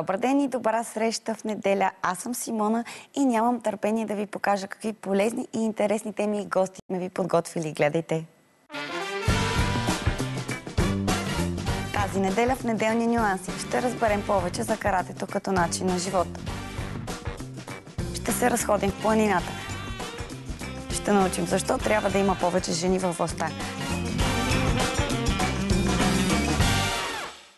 Добър ден и добра среща в неделя. Аз съм Симона и нямам търпение да ви покажа какви полезни и интересни теми и гости сме ви подготвили. Гледайте! Тази неделя в неделни нюанси ще разберем повече за каратето като начин на живот. Ще се разходим в планината. Ще научим защо трябва да има повече жени във властта.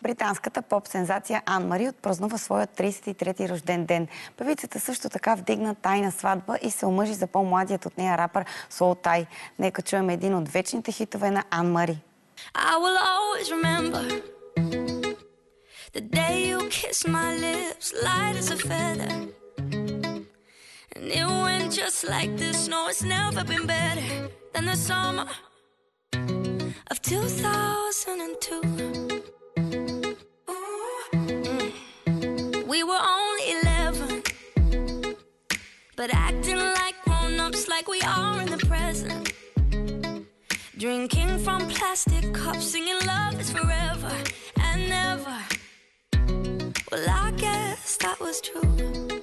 Британската поп-сензация Ан Мари отпразнува своя 33-ти рожден ден. Певицата също така вдигна тайна сватба и се омъжи за по-младият от нея рапър Сол Тай. Нека чуем един от вечните хитове на Ан Мари. I will always remember the day you kissed my lips light as a feather And it went just like this, no it's never been better than the summer of 2002 but acting like grown ups, like we are in the present. Drinking from plastic cups, singing love is forever and never. Well, I guess that was true.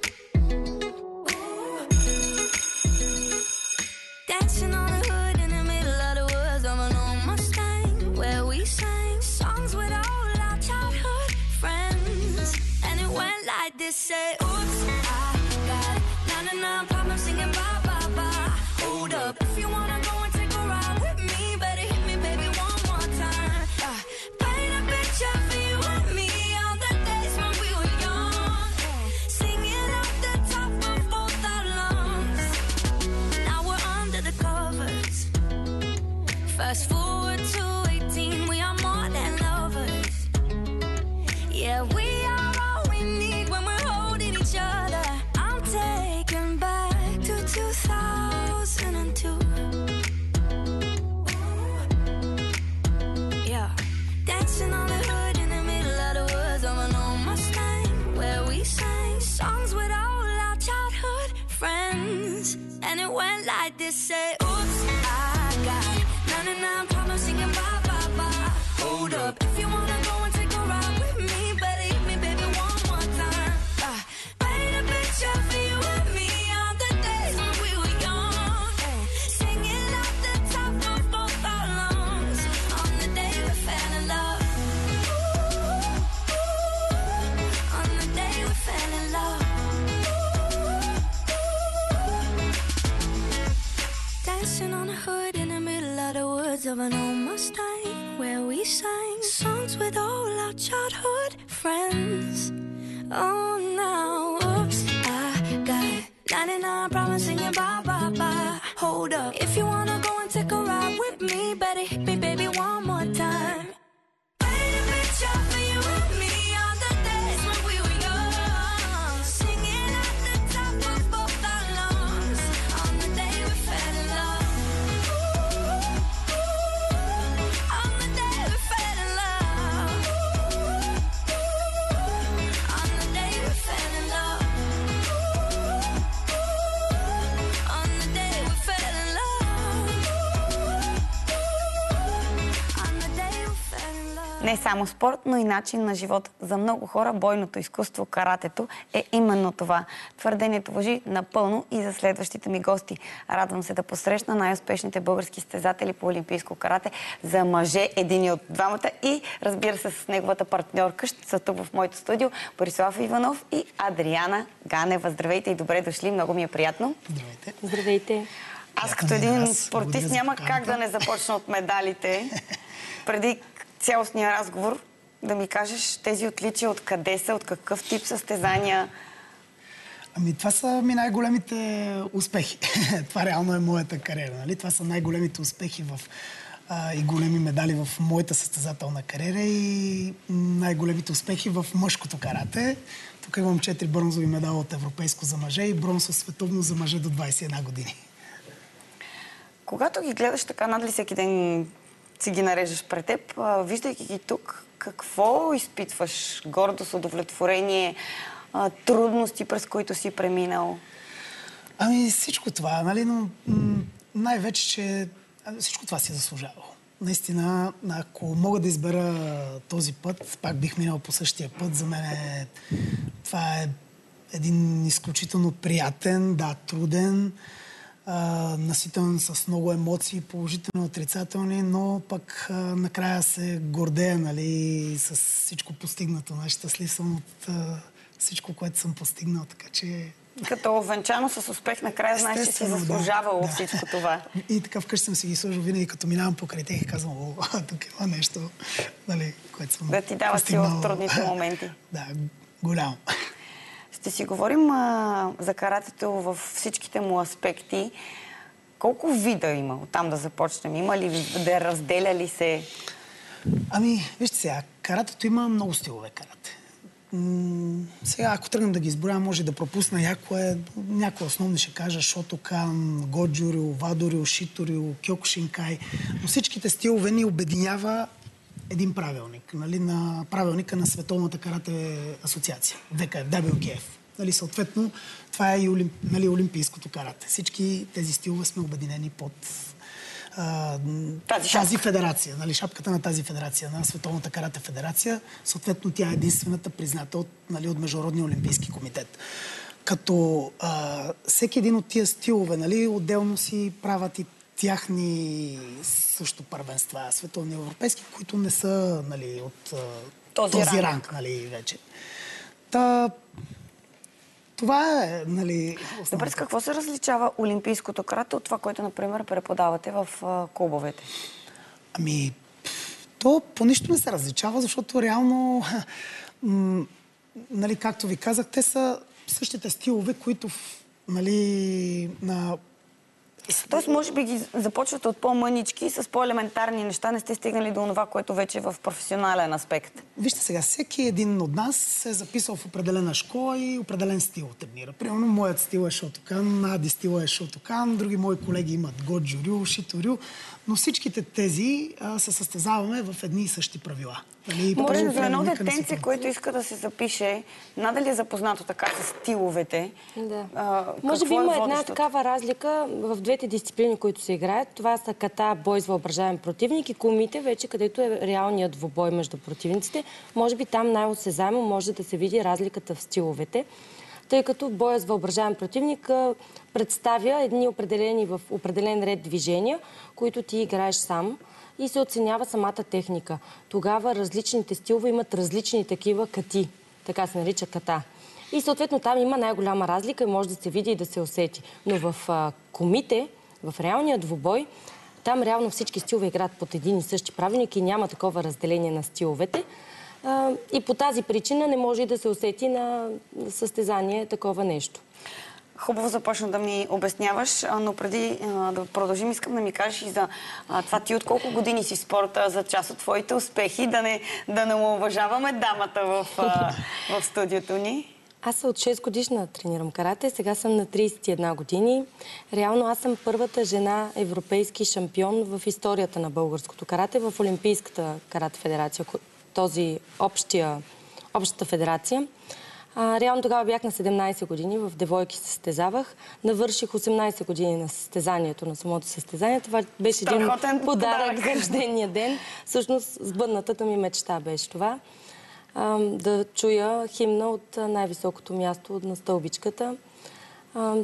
singing ba ba ba. Hold up. Не само спорт, но и начин на живот. За много хора бойното изкуство, каратето, е именно това. Твърдението въжи напълно и за следващите ми гости. Радвам се да посрещна най-успешните български стезатели по олимпийско карате за мъже, един от двамата и разбира се с неговата партньорка, ще са тук в моето студио, Борислав Иванов и Адриана Ганева. Здравейте и добре дошли, много ми е приятно. Здравейте. Здравейте. Аз като един спортист няма как да не започна от медалите. Преди цялостния разговор да ми кажеш тези отличия откъде са, от какъв тип състезания. Ами това са ми най-големите успехи. това реално е моята кариера. Нали? Това са най-големите успехи в, а, и големи медали в моята състезателна кариера и най-големите успехи в мъжкото карате. Тук имам 4 бронзови медала от европейско за мъже и бронзово световно за мъже до 21 години. Когато ги гледаш така надли всеки ден си ги нарежеш пред теб, виждайки ги тук, какво изпитваш? Гордост, удовлетворение, трудности, през които си преминал? Ами всичко това, нали, но най-вече, че а, всичко това си е заслужавало. наистина, ако мога да избера този път, пак бих минал по същия път. За мен е, това е един изключително приятен, да, труден, а, наситен с много емоции, положителни, отрицателни, но пък а, накрая се гордея нали, с всичко постигнато. Нали, щастлив съм от а, всичко, което съм постигнал, така че като овенчано с успех, накрая знаеш, че си заслужавало да, всичко това. И така вкъщи съм си ги сложил винаги, като минавам покрай тях и казвам, о, тук има нещо, нали, което съм Да ти дава сила в трудните моменти. да, голямо. Ще си говорим а, за каратето във всичките му аспекти. Колко вида има? Оттам да започнем. Има ли да разделя ли се? Ами, вижте сега, каратето има много стилове карате сега, ако тръгнем да ги изброя, може да пропусна някое, някои основни ще кажа Шотокан, Годжурио, Вадорио, Шиторио, Кьокушинкай. Но всичките стилове ни обединява един правилник, нали, на правилника на Световната карате асоциация, ВКФ, WKF. Нали, съответно, това е и олимп, нали, олимпийското карате. Всички тези стилове сме обединени под а, тази, тази федерация, нали, шапката на тази федерация, на Световната карате федерация. Съответно, тя е единствената призната от, нали, от Международния олимпийски комитет. Като а, всеки един от тия стилове, нали, отделно си правят и тяхни също първенства, световни европейски, които не са нали, от този, този ранг, ранг нали, вече. Та, това е, нали... Добре, с какво се различава олимпийското карате от това, което, например, преподавате в клубовете? Ами, то по нищо не се различава, защото реално, нали, както ви казах, те са същите стилове, които нали, на Тоест, може би ги започвате от по-мънички, с по-елементарни неща. Не сте стигнали до това, което вече е в професионален аспект. Вижте сега, всеки един от нас се е записал в определена школа и определен стил тренира. Примерно, моят стил е Шотокан, Ади стил е Шотокан, други мои колеги имат Годжурю, Шиторю, но всичките тези а, се състезаваме в едни и същи правила. Нали, Може за едно детенце, което иска да се запише, надали е запознато така с стиловете? Да. А, Може би има е една такава разлика в двете дисциплини, които се играят. Това са ката, бой с въображаем противник и комите, вече където е реалният двубой между противниците. Може би там най-осезаемо може да се види разликата в стиловете тъй като боя с въображаем противник представя едни определени в определен ред движения, които ти играеш сам и се оценява самата техника. Тогава различните стилове имат различни такива кати. Така се нарича ката. И съответно там има най-голяма разлика и може да се види и да се усети. Но в а, комите, в реалния двубой, там реално всички стилове играят под един и същи правилник и няма такова разделение на стиловете. А, и по тази причина не може и да се усети на състезание такова нещо. Хубаво започна да ми обясняваш, но преди да продължим, искам да ми кажеш и за това ти от колко години си спорта за част от твоите успехи, да не, да не уважаваме дамата в, в студиото ни. Аз от 6 годишна тренирам карате, сега съм на 31 години. Реално аз съм първата жена европейски шампион в историята на българското карате в Олимпийската карате федерация, този общия, общата федерация. А, реално тогава бях на 17 години, в девойки се състезавах. Навърших 18 години на състезанието, на самото състезание. Това беше един подарък, подарък за рождения ден. Всъщност, сбъднатата ми мечта беше това. Да чуя химна от най-високото място на стълбичката.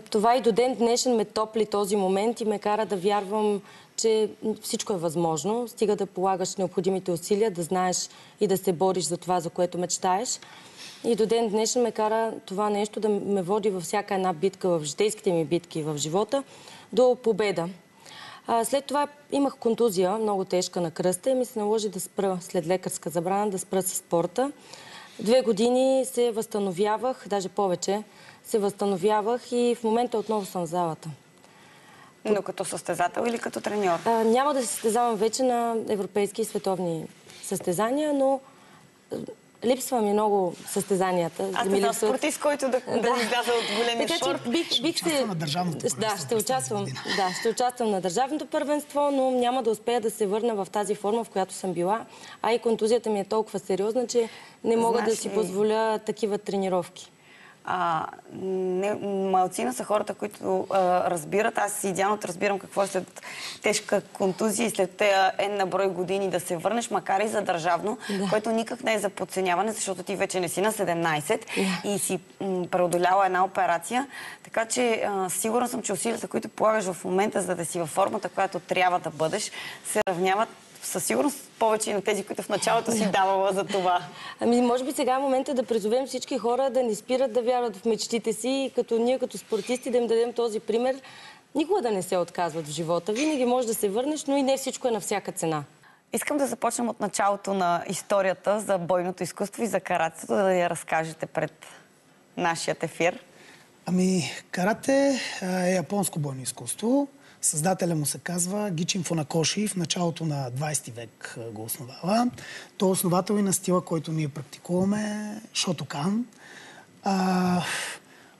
Това и до ден днешен ме топли този момент и ме кара да вярвам, че всичко е възможно. Стига да полагаш необходимите усилия, да знаеш и да се бориш за това, за което мечтаеш. И до ден днешен ме кара това нещо да ме води във всяка една битка, в житейските ми битки в живота, до победа. А, след това имах контузия, много тежка на кръста и ми се наложи да спра след лекарска забрана, да спра с спорта. Две години се възстановявах, даже повече, се възстановявах и в момента отново съм в залата. Но като състезател или като треньор? А, няма да се състезавам вече на европейски и световни състезания, но Липсва ми много състезанията. Аз сте липсват... спортист, който да, да, да изляза от големия така, шорт. Бих, бих се... на държавното Да, ще участвам, да, ще участвам на държавното първенство, но няма да успея да се върна в тази форма, в която съм била. А и контузията ми е толкова сериозна, че не мога Знаеш да си ли... позволя такива тренировки. А, не, малцина са хората, които а, разбират. Аз идеално разбирам какво е след тежка контузия и след тези една брой години да се върнеш, макар и за държавно, да. което никак не е за подценяване, защото ти вече не си на 17 да. и си преодоляла една операция. Така че а, сигурна съм, че усилията, които полагаш в момента, за да си във формата, която трябва да бъдеш, се равняват със сигурност повече и на тези, които в началото си давала за това. Ами, може би сега е момента да призовем всички хора да не спират да вярват в мечтите си и като ние, като спортисти, да им дадем този пример. Никога да не се отказват в живота. Винаги може да се върнеш, но и не всичко е на всяка цена. Искам да започнем от началото на историята за бойното изкуство и за каратето, да я разкажете пред нашия ефир. Ами, карате е японско бойно изкуство. Създателя му се казва Гичин Фунакоши, в началото на 20 век го основава. Той е основател и на стила, който ние практикуваме, Шотокан. А,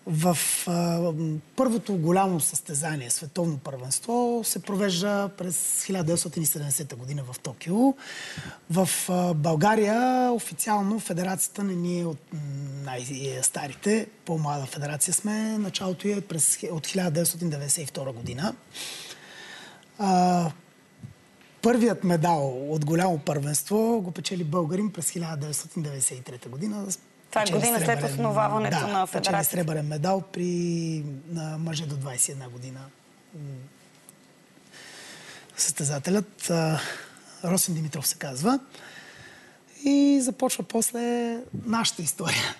в а, първото голямо състезание, световно първенство, се провежда през 1970 година в Токио. В а, България официално федерацията не ни е от най-старите. По-млада федерация сме. Началото е през, от 1992 година. А, първият медал от голямо първенство го печели българин през 1993 година това е година след основаването да, на федерацията. сребърен медал при на мъже до 21 година. Състезателят Росин Димитров се казва. И започва после нашата история.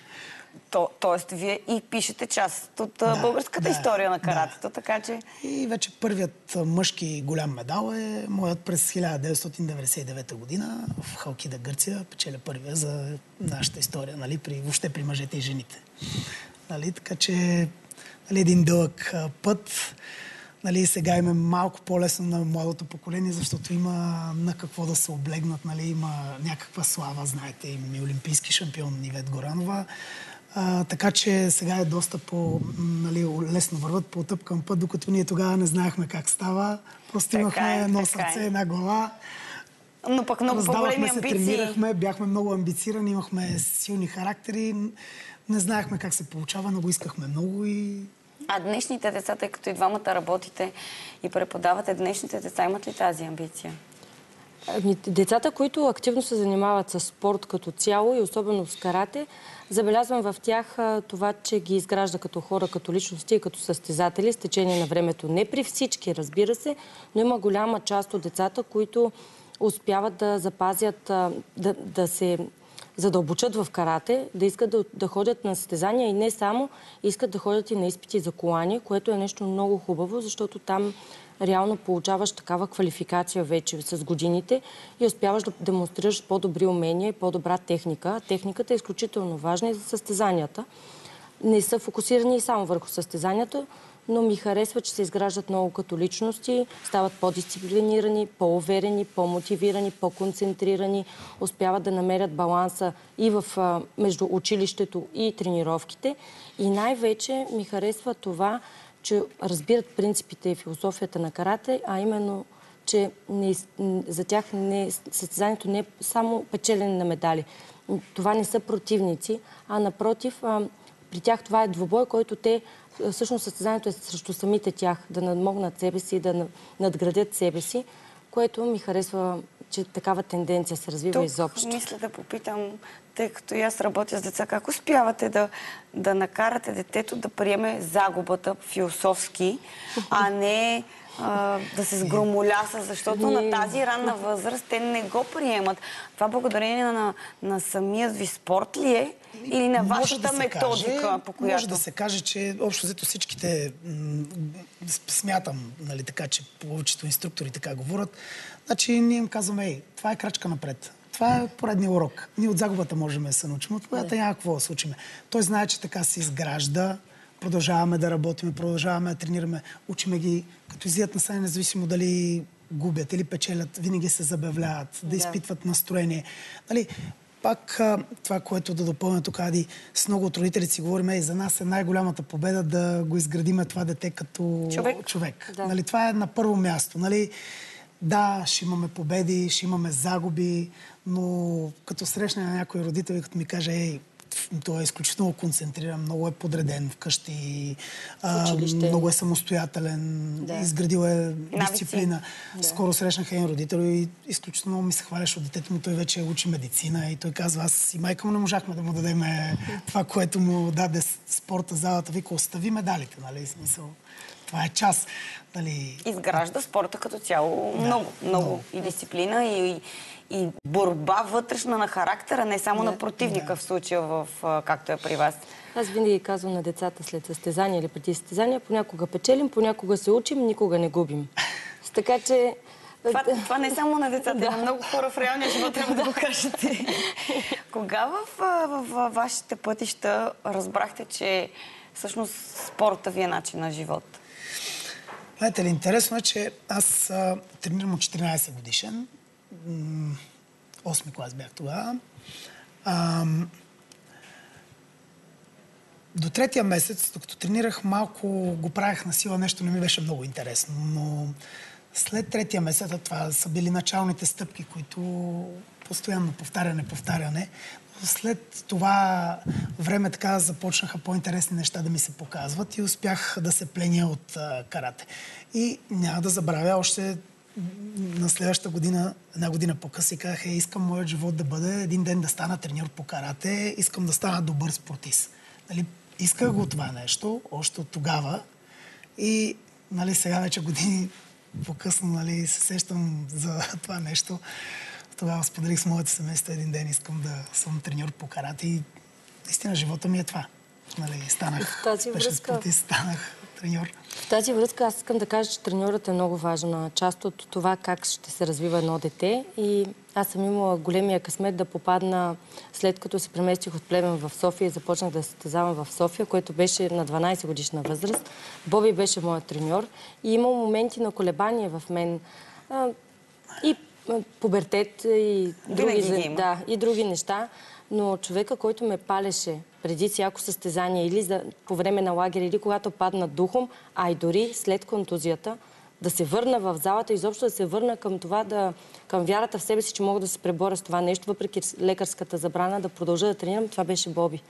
То, тоест, вие и пишете част от да, българската да, история на каратето, да. така че... И вече първият мъжки голям медал е моят през 1999 година в Халкида, Гърция. Печеля първия за нашата история, нали, при, въобще при мъжете и жените. Нали, така че нали, един дълъг път. Нали, сега има малко по-лесно на младото поколение, защото има на какво да се облегнат. Нали, има някаква слава, знаете, има и олимпийски шампион Нивет Горанова. А, така че сега е доста по, нали, лесно върват по отъпкан път, докато ние тогава не знаехме как става. Просто така имахме е, едно сърце, е. една глава. Но пък много по-големи се, тренирахме, бяхме много амбицирани, имахме силни характери. Не знаехме как се получава, но го искахме много и... А днешните деца, тъй като и двамата работите и преподавате, днешните деца имат ли тази амбиция? Ами, децата, които активно се занимават с спорт като цяло и особено с карате, забелязвам в тях това, че ги изгражда като хора, като личности и като състезатели с течение на времето. Не при всички, разбира се, но има голяма част от децата, които успяват да запазят, да, да се задълбочат в карате, да искат да, да ходят на състезания и не само, искат да ходят и на изпити за колани, което е нещо много хубаво, защото там реално получаваш такава квалификация вече с годините и успяваш да демонстрираш по-добри умения и по-добра техника. Техниката е изключително важна и за състезанията. Не са фокусирани само върху състезанията, но ми харесва, че се изграждат много като личности, стават по-дисциплинирани, по-уверени, по-мотивирани, по-концентрирани, успяват да намерят баланса и в, между училището и тренировките. И най-вече ми харесва това, че разбират принципите и философията на карате, а именно, че не, за тях не, състезанието не е само печелене на медали. Това не са противници, а напротив, а, при тях това е двубой, който те, всъщност състезанието е срещу самите тях, да надмогнат себе си, да надградят себе си, което ми харесва че такава тенденция се развива Тук изобщо. мисля да попитам, тъй като и аз работя с деца, как успявате да, да накарате детето да приеме загубата философски, а не а, да се сгромоляса, защото на тази ранна възраст те не го приемат. Това благодарение на, на самият ви спорт ли е? Или на вашата да методика, каже, по която... Може да се каже, че общо взето всичките смятам, нали, така, че повечето инструктори така говорят. Значи ние им казваме, ей, това е крачка напред. Това е поредния урок. Ние от загубата можем да се научим, от която няма какво да случиме. Той знае, че така се изгражда, продължаваме да работим, продължаваме да тренираме, учиме ги, като излизат на сцена, независимо дали губят или печелят, винаги се забавляват, да, да. изпитват настроение. Нали, пак това, което да допълня тук, Ади, с много от родителите си говорим, и за нас е най-голямата победа да го изградиме това дете като човек. човек. Да. Нали, това е на първо място. Нали, да, ще имаме победи, ще имаме загуби, но като срещне на някой родител и като ми каже, ей, той е изключително концентриран, много е подреден вкъщи, а, много е самостоятелен, Да. изградил е дисциплина. Скоро срещнах един родител и изключително ми се хваляше от детето му. Той вече учи медицина и той казва, аз и майка му не можахме да му дадем това, което му даде спорта, залата. Вика, остави медалите, нали? Смисъл, това е част. Нали? Изгражда спорта като цяло много, много. И дисциплина, и, и борба вътрешна на характера, не само на противника в случая, в, както е при вас. Аз винаги казвам на децата след състезания или преди състезания, понякога печелим, понякога се учим, никога не губим. Така че... Това, това не е само на децата, има много хора в реалния живот, трябва да го кажете. Кога в, в, в вашите пътища разбрахте, че всъщност спорта ви е начин на живот? Знаете ли, интересно е, че аз а, тренирам от 14 годишен. М, 8 клас бях тогава. До третия месец, докато тренирах, малко го правях на сила, нещо не ми беше много интересно. Но след третия месец, а това са били началните стъпки, които постоянно повтаряне, повтаряне. След това време така започнаха по-интересни неща да ми се показват и успях да се пленя от а, карате. И няма да забравя още на следващата година, една година по-късно, казах, е, искам моят живот да бъде един ден да стана треньор по карате, искам да стана добър спортист. Нали, исках го това нещо, още от тогава. И нали, сега вече години по-късно нали, се сещам за това нещо. Тогава споделих с моето семейство един ден, искам да съм треньор по карате и наистина живота ми е това. Нали, станах, В тази връзка- спортист, станах треньор. В тази връзка аз искам да кажа, че треньорът е много важна част от това как ще се развива едно дете. И аз съм имала големия късмет да попадна след като се преместих от Плевен в София и започнах да се състезавам в София, което беше на 12 годишна възраст. Боби беше моят треньор и има моменти на колебание в мен. И пубертет, и други, за- да, и други неща. Но човека, който ме палеше преди всяко състезание или за, по време на лагер, или когато падна духом, а и дори след контузията, да се върна в залата, изобщо да се върна към това, да, към вярата в себе си, че мога да се преборя с това нещо, въпреки лекарската забрана, да продължа да тренирам, това беше Боби.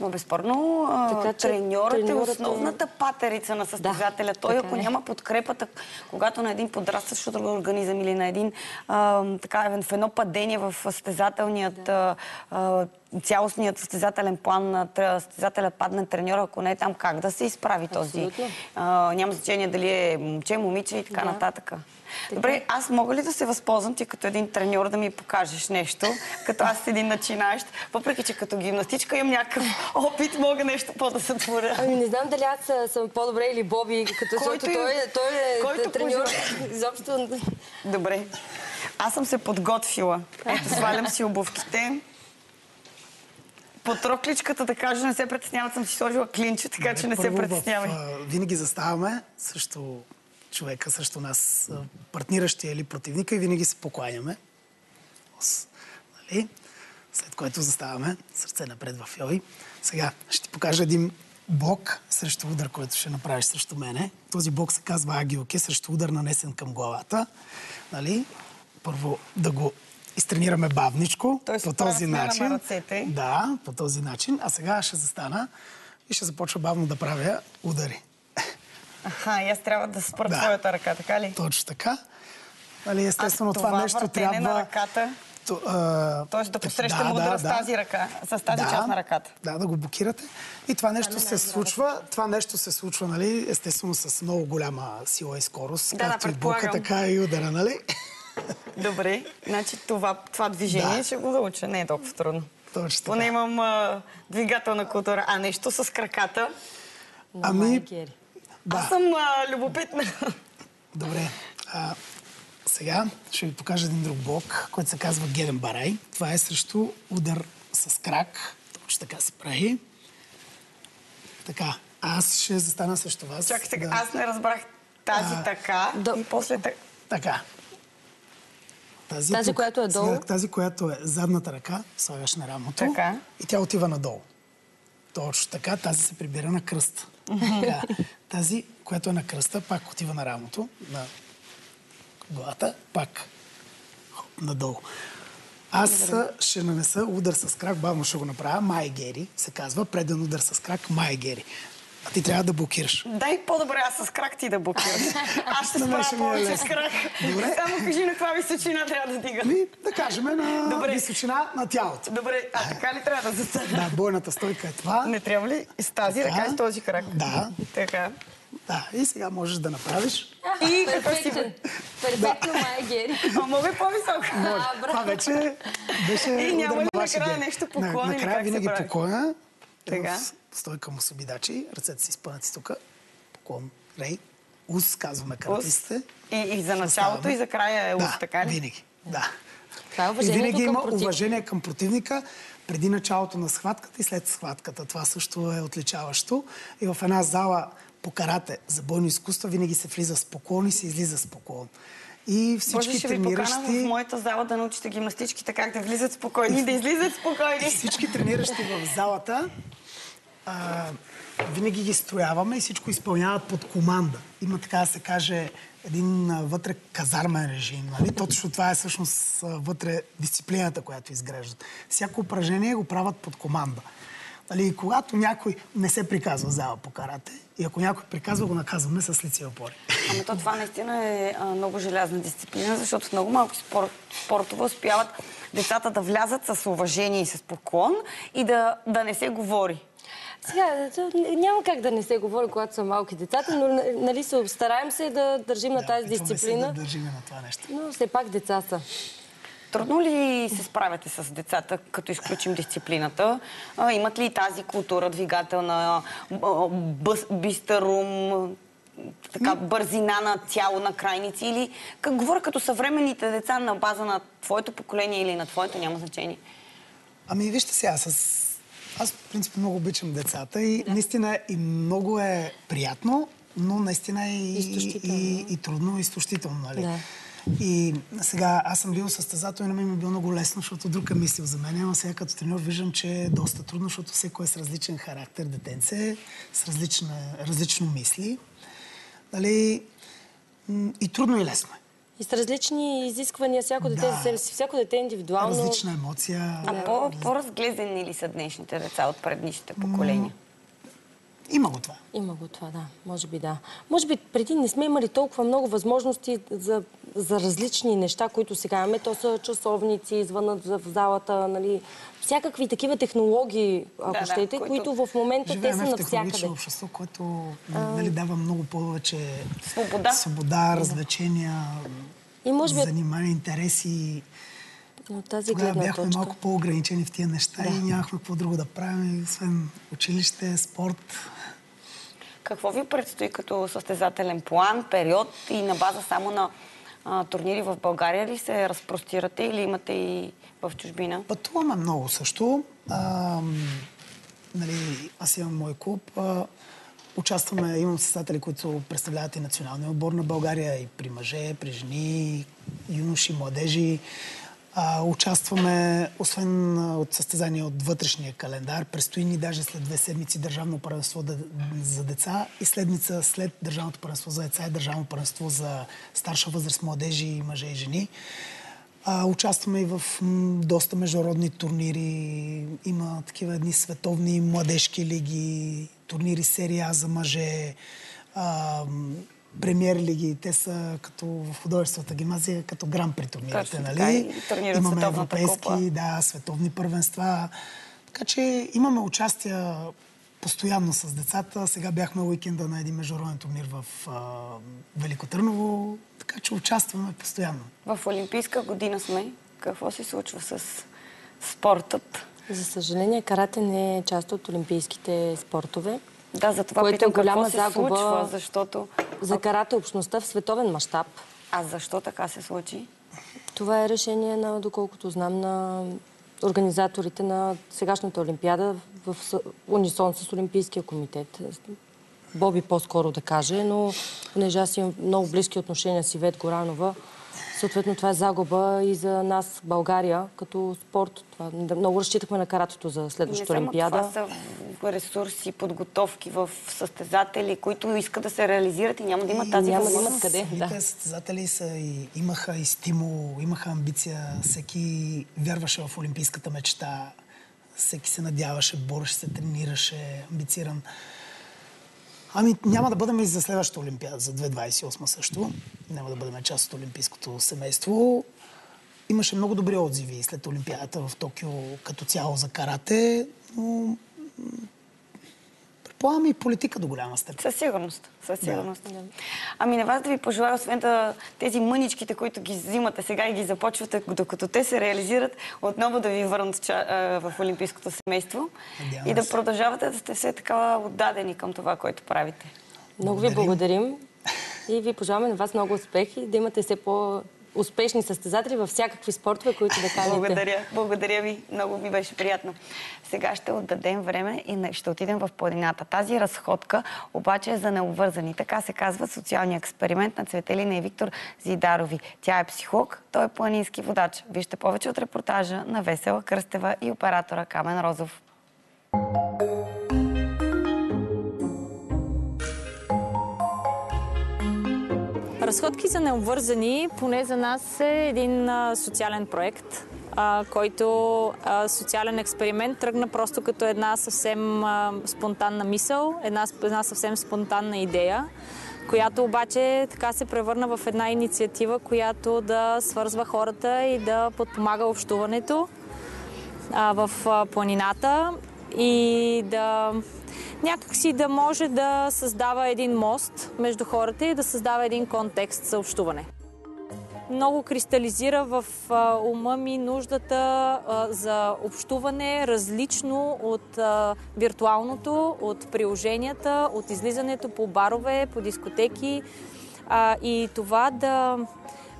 Но безспорно а, Така че треньорът е треньорът е- основната патерица на състезателя. Той, ако е. няма подкрепата, когато на един подрастващ организъм или на един а, така, в едно падение в състезателният а, цялостният състезателен план на състезателя падне треньора, ако не е там, как да се изправи този? А, няма значение дали е момче, момиче и така Да. нататък. Добре, аз мога ли да се възползвам ти като един треньор да ми покажеш нещо, като аз един начинаещ, въпреки че като гимнастичка имам някакъв опит, мога нещо по-да сътворя. Ами не знам дали аз съм по-добре или Боби, като Който защото той, е- той е който треньор. Изобщо Добре. Аз съм се подготвила. Ето, свалям си обувките. Под рокличката, да кажа, не се притеснявам, съм си сложила клинче, така че не се притеснявай. Винаги заставаме срещу човека, срещу нас, партниращия или противника и винаги се покланяме. Нали? След което заставаме, сърце напред в йоги. Сега ще ти покажа един блок срещу удар, който ще направиш срещу мене. Този блок се казва агилке, срещу удар нанесен към главата. Нали? Първо да го изтренираме бавничко, Тоест, по този на начин. ръцете. Да, по този начин. А сега ще застана и ще започва бавно да правя удари. Аха, и аз трябва да спра Да. твоята ръка, така ли? Точно така. Нали, естествено, а това, това нещо трябва... на ръката? То, а... Тоест да так- посрещаме удара с тази ръка, с тази част на ръката. Да, да го блокирате. И това нещо се случва, това нещо се случва, нали, естествено с много голяма сила и скорост, Да, да, както и блока, предполагам. така и удара, нали? Добре, значи това, това движение Да. ще го науча. Не е толкова трудно. Точно така. Поне имам а, двигателна култура. А нещо с краката? Ами, Гери. Аз да, съм а, любопитна. добре. А, сега ще ви покажа един друг блок, който се казва Геден Барай. Това е срещу удар с крак. Точно така се прави. Така, аз ще застана срещу вас. Чакайте, да- аз не разбрах тази А, така да. и после така. Така. Тази, Тази, която е долу? Сега, тази, която е задната ръка, слагаш на рамото. Така. И тя отива надолу. Точно така, тази се прибира на кръст. Така. Тази, която е на кръста, пак отива на рамото, на главата, пак хоп, надолу. Аз ще нанеса удар с крак, бавно ще го направя. Майгери се казва, преден удар с крак, Майгери. А ти трябва да блокираш. Дай по-добре аз с крак ти да блокираш. Аз ще справя ще ми е повече с крак. Добре. Само кажи на каква височина трябва да дига. Ами, да кажем на Добре. височина на тялото. Добре, а така ли трябва да застана? Да, бойната стойка е това. Не трябва ли и с тази Така. ръка и с този крак? Да. Така. Да, и сега можеш да направиш. И какво си... Перфектно, Гери. А мога и по-високо. Това вече беше И няма ли накрая нещо поклон На- или Накрая как се винаги прави? поклона. Така. Стойка му собидачи, ръцете си спънати тук. Поклон, рей. Ус, казваме каратистите. И, и за началото, и за края е ус, Да, така ли? винаги. Да. Това е И винаги има противника. уважение към противника преди началото на схватката и след схватката. Това също е отличаващо. И в една зала по карате за бойно изкуство винаги се влиза с поклон и се излиза с поклон. И всички Може ще ви покана в трениращи... моята зала да научите гимнастичките как да влизат спокойни и да излизат спокойни. Всички трениращи в залата а, винаги ги строяваме и всичко изпълняват под команда. Има така да се каже един а, вътре казармен режим. Нали? Точно това е всъщност а, вътре дисциплината, която изграждат. Всяко упражнение го правят под команда. Нали, когато някой не се приказва в зала по карате, и ако някой приказва, го наказваме с лице и опори. Ама то това наистина е а, много желязна дисциплина, защото в много малко спор, спортове успяват децата да влязат с уважение и с поклон и да, да не се говори. Сега, няма как да не се говори, когато са малки децата, но нали, се стараем се да държим на тази опитваме се дисциплина. Да държиме на това нещо. Но все пак деца са. Трудно ли се справяте с децата, като изключим дисциплината? А, имат ли тази култура двигателна, бъс, бистър ум, така, бързина на тяло, на крайници? Или как говоря като съвременните деца на база на твоето поколение или на твоето, няма значение? Ами вижте сега, с... аз в принцип много обичам децата и наистина и много е приятно, но наистина е и, Изтощително. и, и трудно, и изтощително. Нали? Да. И сега аз съм бил състезател и на мен ми е било много лесно, защото друг е мислил за мен, но сега като треньор виждам, че е доста трудно, защото всеко е с различен характер детенце, с различна, различно мисли. Нали? М, И трудно и лесно е. И с различни изисквания, всяко дете Да. себе си, всяко дете е индивидуално. Различна емоция. А по, по-разглезени ли са днешните деца от предишните поколения? Има го това. Има го това, да. Може би да. Може би преди не сме имали толкова много възможности за, за различни неща, които сега имаме. То са часовници, звънат за- в залата, нали. Всякакви такива технологии, ако Да, да, щете, които- които в момента те Живеем са в навсякъде. технологично общество, което нали, дава много повече Свобода. свобода развлечения, И може би занимания, интереси. От тази Тогава гледна бяхме точка. малко по-ограничени в тия неща и нямахме какво друго да правим, освен училище, спорт. Какво ви предстои като състезателен план, период и на база само на а, турнири в България ли се разпростирате или имате и в чужбина? Пътуваме много също. А, нали, аз имам мой клуб. А, участваме, имам състезатели, които представляват и националния отбор на България и при мъже, при жени, юноши, младежи. А, участваме, освен от състезания от вътрешния календар, предстои ни даже след две седмици държавно първенство за деца и следница след държавното първенство за деца и държавно първенство за старша възраст, младежи, мъже и жени. А, участваме и в доста международни турнири. Има такива едни световни младежки лиги, турнири серия за мъже, а, премьер лиги. Те са като в художествената гимназия, като гран при турнирите, Точно нали? турнират Имаме европейски, купа. да, световни първенства. Така че имаме участия постоянно с децата. Сега бяхме уикенда на един международен турнир в а, Велико Търново, така че участваме постоянно. В Олимпийска година сме. Какво се случва с спортът? За съжаление, карате не е част от олимпийските спортове. Да, за това Което е питам голяма какво се загуба случва, защото... За карате общността в световен мащаб. А защо така се случи? Това е решение на, доколкото знам, на организаторите на сегашната Олимпиада в унисон с Олимпийския комитет. Боби по-скоро да каже, но понеже аз имам много близки отношения с Ивет Горанова, Съответно, това е загуба и за нас, България, като спорт. Това, много разчитахме на каратото за следващата Олимпиада. Това са ресурси, подготовки в състезатели, които искат да се реализират и няма да имат тази няма възможност. да имат къде. Да. състезатели са и, имаха и стимул, имаха амбиция. Всеки вярваше в олимпийската мечта. Всеки се надяваше, бореше се, тренираше, амбициран. Ами няма да бъдем и за следващата Олимпиада, за 2028 също. Няма да бъдем част от олимпийското семейство. Имаше много добри отзиви след Олимпиадата в Токио като цяло за карате, но м, предполагам и политика до голяма степен. Със сигурност. Със сигурност. Ами на вас да ви пожелая, освен да, тези мъничките, които ги взимате сега и ги започвате, докато те се реализират, отново да ви върнат в Олимпийското семейство Надяваме и да се. продължавате да сте все така отдадени към това, което правите. Много ви благодарим и ви пожелаваме на вас много успехи, да имате все по-успешни състезатели във всякакви спортове, които да каните. Благодаря, благодаря ви. Много ми беше приятно. Сега ще отдадем време и ще отидем в планината. Тази разходка обаче е за необвързани. Така се казва социалния експеримент на Цветелина и Виктор Зидарови. Тя е психолог, той е планински водач. Вижте повече от репортажа на Весела Кръстева и оператора Камен Розов. Разходки за необвързани, поне за нас е един а, социален проект, а, който а, социален експеримент тръгна просто като една съвсем спонтанна мисъл, една, една съвсем спонтанна идея, която обаче така се превърна в една инициатива, която да свързва хората и да подпомага общуването а, в планината и да някакси да може да създава един мост между хората и да създава един контекст за общуване. Много кристализира в ума ми нуждата за общуване различно от виртуалното, от приложенията, от излизането по барове, по дискотеки и това да,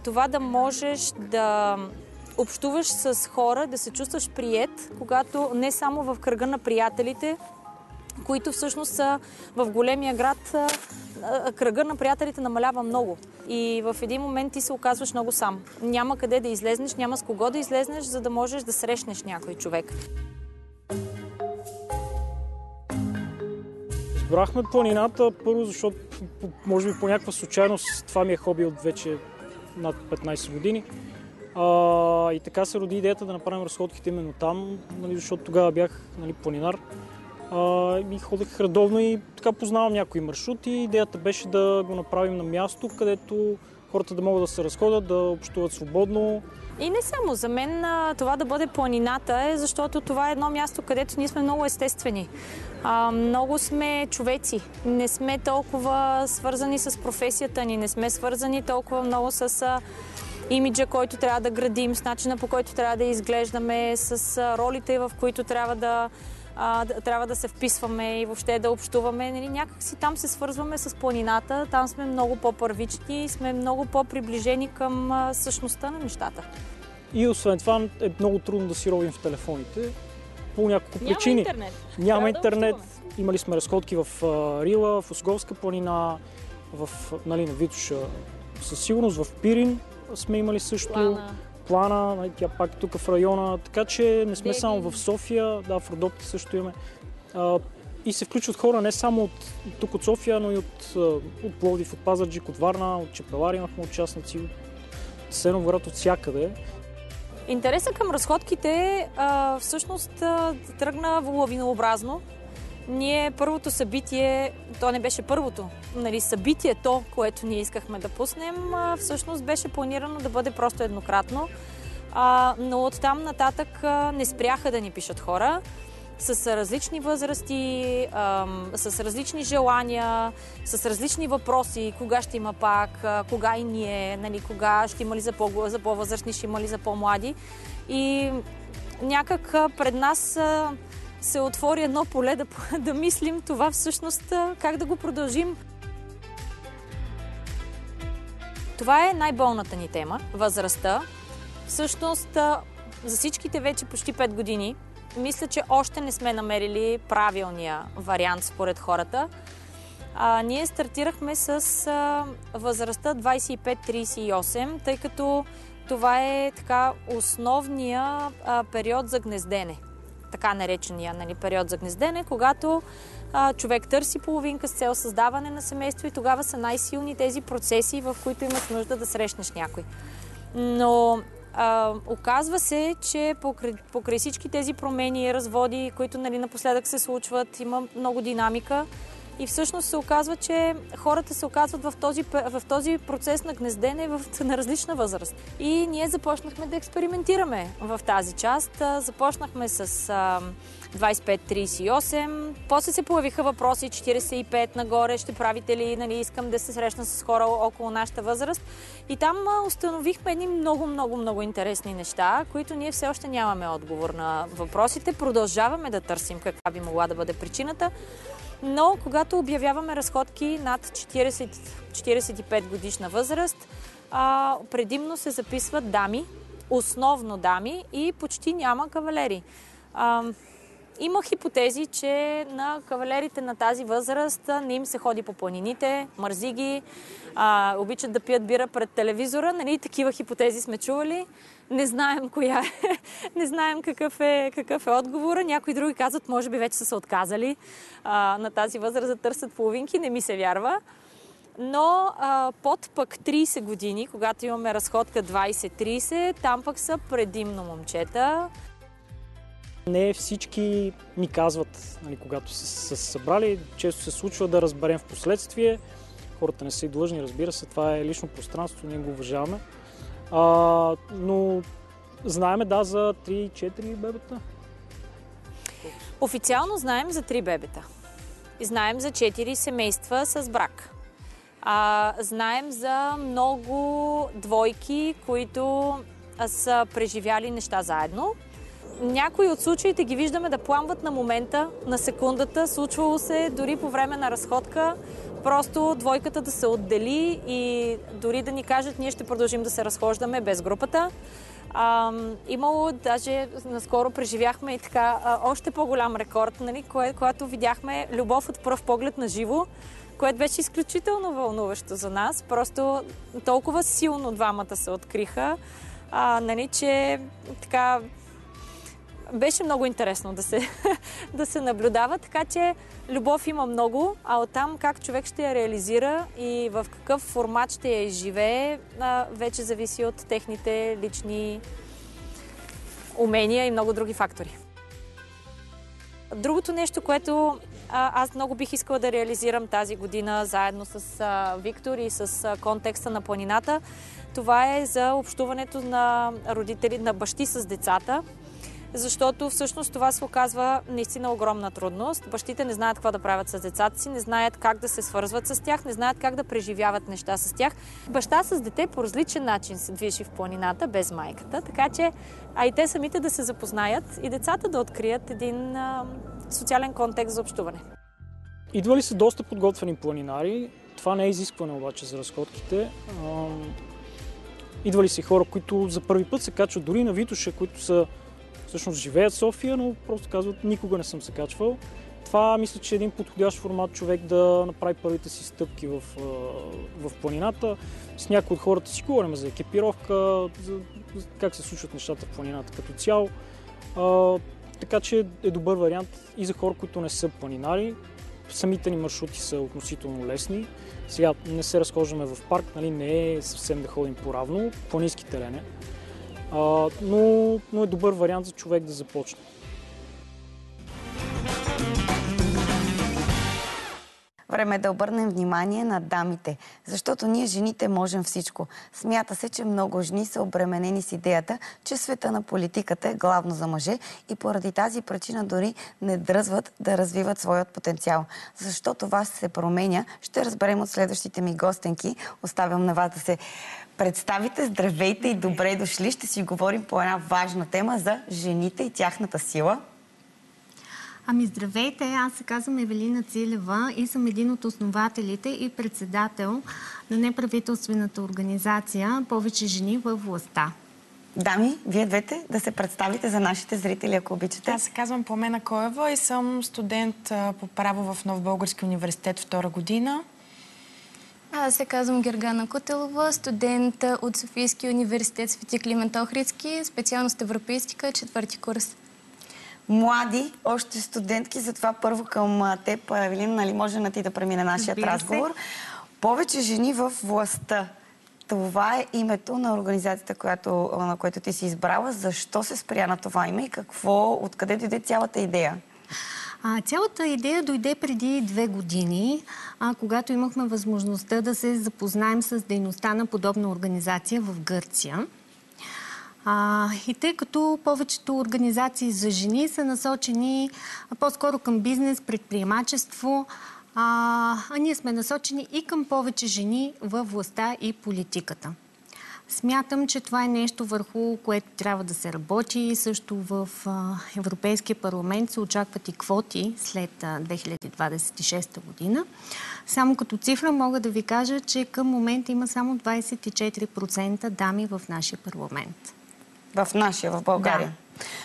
това да можеш да общуваш с хора, да се чувстваш прият, когато не само в кръга на приятелите, които всъщност са в големия град, кръга на приятелите намалява много. И в един момент ти се оказваш много сам. Няма къде да излезнеш, няма с кого да излезнеш, за да можеш да срещнеш някой човек. Избрахме планината първо, защото може би по някаква случайност това ми е хоби от вече над 15 години. А, и така се роди идеята да направим разходките именно там, нали, защото тогава бях нали, планинар. И ходех редовно и така познавам някои маршрути. Идеята беше да го направим на място, където хората да могат да се разходят, да общуват свободно, И не само за мен това да бъде планината е, защото това е едно място, където ние сме много естествени. А, много сме човеци. Не сме толкова свързани с професията ни, не сме свързани толкова много с имиджа, който трябва да градим, с начина по който трябва да изглеждаме, с ролите, в които трябва да, а, да- трябва да се вписваме и въобще да общуваме. Нали, някак си там се свързваме с планината, там сме много по-първични, сме много по-приближени към а, същността на нещата. И освен това е много трудно да си ровим в телефоните по няколко Няма причини. интернет. Няма Трябва да интернет. общуваме. Имали сме разходки в а, Рила, в Осговска планина, в, нали, на Витоша със сигурност, в Пирин сме имали също Плана. Плана, нали, тя пак е тук в района, така че не сме само в София, да, в Родопите също имаме. А, и се включват хора не само от тук от София, но и от, от Пловдив, от Пазарджик, от Варна, от Чепелари имахме участници, от Сеновград, от всякъде. Интересът към разходките а, всъщност а, тръгна лавинообразно. Ние първото събитие, то не беше първото, нали, събитието, което ние искахме да пуснем, всъщност беше планирано да бъде просто еднократно. А, но оттам нататък а, не спряха да ни пишат хора с различни възрасти, с различни желания, с различни въпроси, кога ще има пак, кога и ние, нали, кога ще има ли за, по- за по-възрастни, ще има ли за по-млади. И някак пред нас се отвори едно поле да, да мислим това всъщност как да го продължим. Това е най-болната ни тема възрастта. Всъщност, за всичките вече почти 5 години, мисля, че още не сме намерили правилния вариант според хората. а, ние стартирахме с а, възрастта 25-38, тъй като това е така основния а, период за гнездене. Така наречения нали, период за гнездене, когато а, човек търси половинка с цел създаване на семейство и тогава са най-силни тези процеси, в които имаш нужда да срещнеш някой. Но а, оказва се, че покрай, покрай всички тези промени, разводи, които нали, напоследък се случват, има много динамика. И всъщност се оказва, че хората се оказват в този, в този процес на гнездене в, на различна възраст. И ние започнахме да експериментираме в тази част. Започнахме с а, 25-38. После се появиха въпроси 45 нагоре, ще правите ли, нали, искам да се срещна с хора около нашата възраст. И там установихме едни много, много, много интересни неща, които ние все още нямаме отговор на въпросите. Продължаваме да търсим каква би могла да бъде причината. Но когато обявяваме разходки над 40, 45 годишна възраст, а, предимно се записват дами, основно дами и почти няма кавалери. А, има хипотези, че на кавалерите на тази възраст не им се ходи по планините, мързи ги, а, обичат да пият бира пред телевизора. Нали, такива хипотези сме чували. Не знаем коя е, не знаем какъв е, какъв е отговора. Някои други казват, може би вече са се отказали а, на тази възраст да търсят половинки. Не ми се вярва. Но а, под пък 30 години, когато имаме разходка 20-30, там пък са предимно момчета. Не всички ни казват, нали, когато са се събрали. Често се случва да разберем в последствие. Хората не са и длъжни, разбира се. Това е лично пространство, ние го уважаваме. А, но знаеме, да, за 3-4 бебета. Официално знаем за 3 бебета. Знаем за 4 семейства с брак. А, знаем за много двойки, които са преживяли неща заедно. Някои от случаите ги виждаме да пламват на момента, на секундата. Случвало се дори по време на разходка, просто двойката да се отдели и дори да ни кажат, ние ще продължим да се разхождаме без групата. А, имало, даже наскоро преживяхме и така а, още по-голям рекорд, нали, кое, когато видяхме любов от пръв поглед на живо, което беше изключително вълнуващо за нас. Просто толкова силно двамата се откриха, а, нали, че така беше много интересно да се, да се наблюдава, така че любов има много, а оттам как човек ще я реализира и в какъв формат ще я изживее, вече зависи от техните лични умения и много други фактори. Другото нещо, което аз много бих искала да реализирам тази година заедно с Виктор и с контекста на планината, това е за общуването на родители, на бащи с децата защото всъщност това се оказва наистина огромна трудност. Бащите не знаят какво да правят с децата си, не знаят как да се свързват с тях, не знаят как да преживяват неща с тях. Баща с дете по различен начин се движи в планината, без майката, така че а и те самите да се запознаят и децата да открият един а, социален контекст за общуване. Идвали са доста подготвени планинари. Това не е изискване обаче за разходките. Идвали са хора, които за първи път се качват дори на Витоша, които са всъщност живеят в София, но просто казват никога не съм се качвал. Това мисля, че е един подходящ формат човек да направи първите си стъпки в, в планината. С някои от хората си говорим за екипировка, за как се случват нещата в планината като цяло. Така че е добър вариант и за хора, които не са планинари. Самите ни маршрути са относително лесни. Сега не се разхождаме в парк, нали, не е съвсем да ходим по-равно, планински терен е. Но, но е добър вариант за човек да започне. Време е да обърнем внимание на дамите, защото ние жените можем всичко. Смята се, че много жени са обременени с идеята, че света на политиката е главно за мъже и поради тази причина дори не дръзват да развиват своят потенциал. Защо това се променя, ще разберем от следващите ми гостенки. Оставям на вас да се представите. Здравейте и добре дошли. Ще си говорим по една важна тема за жените и тяхната сила. Ами здравейте, аз се казвам Евелина Цилева и съм един от основателите и председател на неправителствената организация Повече жени във властта. Дами, вие двете да се представите за нашите зрители, ако обичате. Аз се казвам Пламена Коева и съм студент по право в Нов Български университет втора година. Аз се казвам Гергана Кутелова, студент от Софийския университет Свети Климент Охридски, специалност европейстика, четвърти курс. Млади, още студентки, затова първо към теб, Евелин, нали може на ти да премине се. разговор. Повече жени в властта. Това е името на организацията, която, на която ти си избрала. Защо се спря на това име и какво, откъде дойде цялата идея? А, цялата идея дойде преди две години, а, когато имахме възможността да се запознаем с дейността на подобна организация в Гърция. А, и тъй като повечето организации за жени са насочени по-скоро към бизнес, предприемачество, а, а ние сме насочени и към повече жени във властта и политиката. Смятам, че това е нещо върху което трябва да се работи. Също в Европейския парламент се очакват и квоти след а, 2026 година. Само като цифра мога да ви кажа, че към момента има само 24% дами в нашия парламент. В нашия, в България.